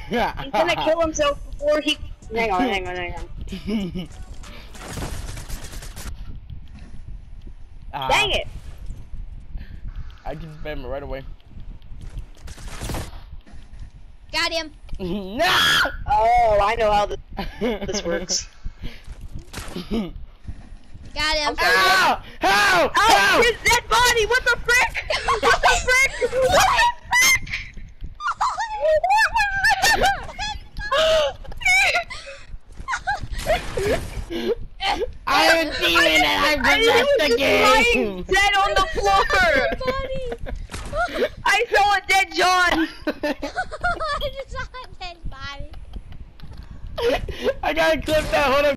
Uh, he's gonna kill himself before he. Hang on, hang on, hang on. Ah, Dang it! I can spam it right away. Got him. no! Oh, I know how this, this works. Got him. Ow! How? Oh, How? his dead body! I am a demon and I possess the was lying game! dead on the floor! Buddy. I saw a dead John! I just saw a dead body. I gotta clip that, hold up.